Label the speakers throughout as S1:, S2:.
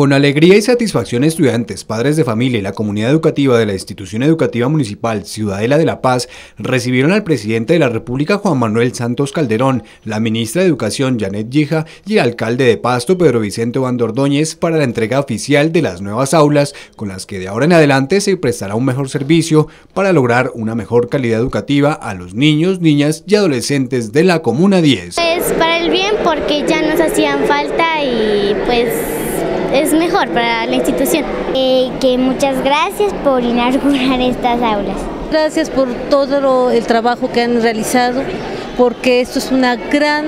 S1: Con alegría y satisfacción estudiantes, padres de familia y la comunidad educativa de la institución educativa municipal Ciudadela de la Paz recibieron al presidente de la República Juan Manuel Santos Calderón, la ministra de Educación Janet Yija y el alcalde de Pasto Pedro Vicente Bandordóñez para la entrega oficial de las nuevas aulas con las que de ahora en adelante se prestará un mejor servicio para lograr una mejor calidad educativa a los niños, niñas y adolescentes de la Comuna 10.
S2: Es para el bien porque ya nos hacían falta y pues es mejor para la institución.
S3: Eh, que muchas gracias por inaugurar estas aulas.
S4: Gracias por todo el trabajo que han realizado, porque esto es una gran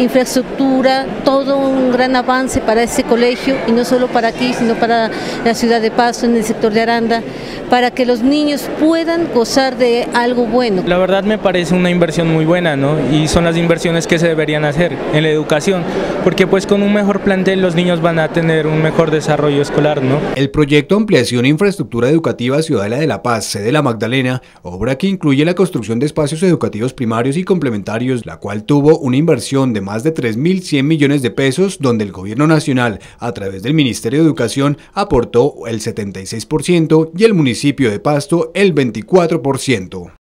S4: infraestructura, todo un gran avance para ese colegio y no solo para aquí, sino para la ciudad de Pasto, en el sector de Aranda, para que los niños puedan gozar de algo bueno.
S5: La verdad me parece una inversión muy buena, ¿no? Y son las inversiones que se deberían hacer en la educación, porque pues con un mejor plantel los niños van a tener un mejor desarrollo escolar, ¿no?
S1: El proyecto Ampliación e Infraestructura Educativa Ciudadela de la Paz, sede La Magdalena, obra que incluye la construcción de espacios educativos primarios y complementarios, la cual tuvo una inversión de más de 3.100 millones de pesos, donde el gobierno nacional, a través del Ministerio de Educación, aportó el 76% y el municipio de Pasto el 24%.